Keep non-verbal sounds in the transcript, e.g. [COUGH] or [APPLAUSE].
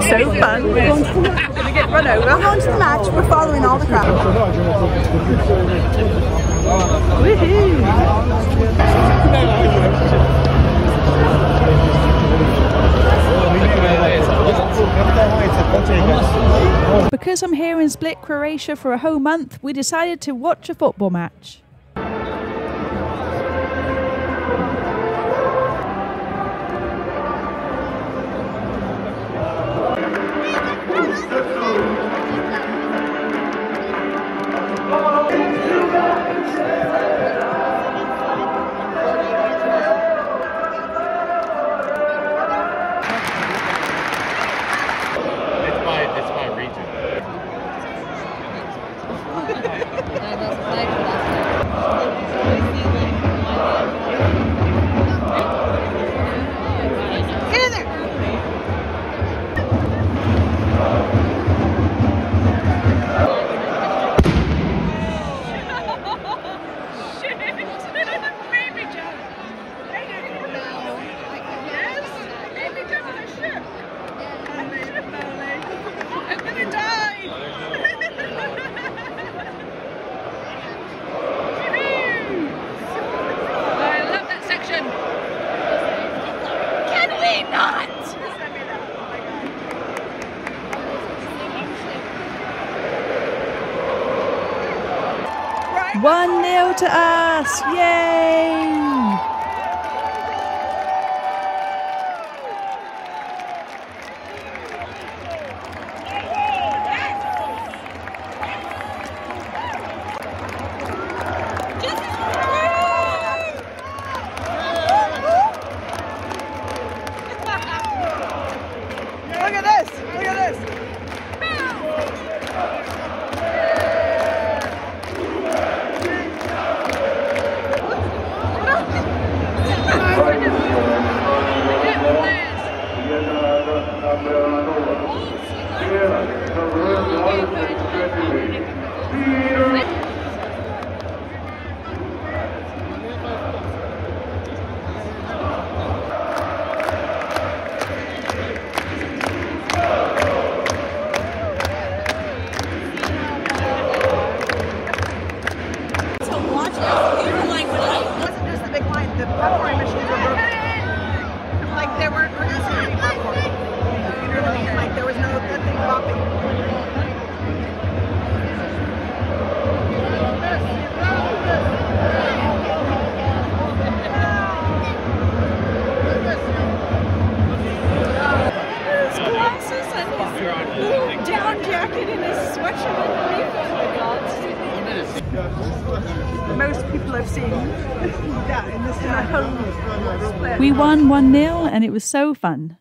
be so fun. We're going to the match. We're going to get run over. We're going to the match. We're following all the crowd. Because I'm here in Split, Croatia for a whole month, we decided to watch a football match. One nil to us! Yay! Look at this. Watch us, we were like, it wasn't just the big line. The popcorn machines were broken. Like they weren't producing any popcorn. You know what I mean? Like there was no good thing popping. His glasses and his little down jacket and his sweatshirt underneath. God. Most people I've seen, [LAUGHS] yeah, in this a split. We won 1 0 and it was so fun.